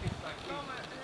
Come on.